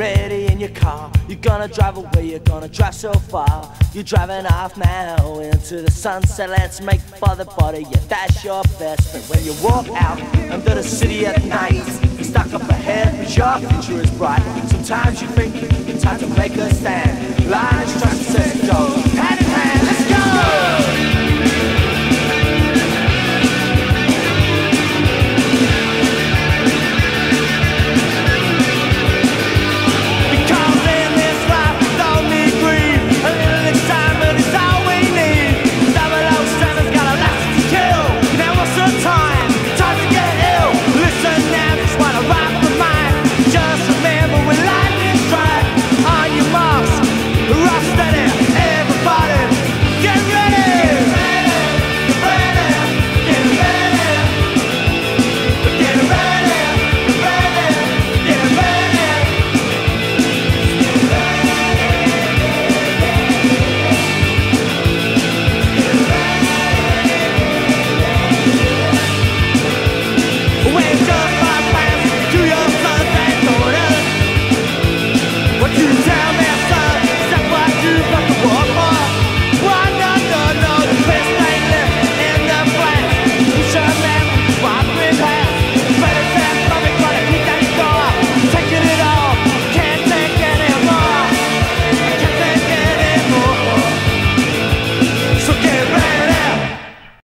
ready in your car. You're gonna drive away, you're gonna drive so far. You're driving off now into the sunset. Let's make for the border, yeah, that's your best. But when you walk out into the city at night, you're stuck up ahead, but your future is bright. Sometimes you think it's time to make a stand. Lies trying to 그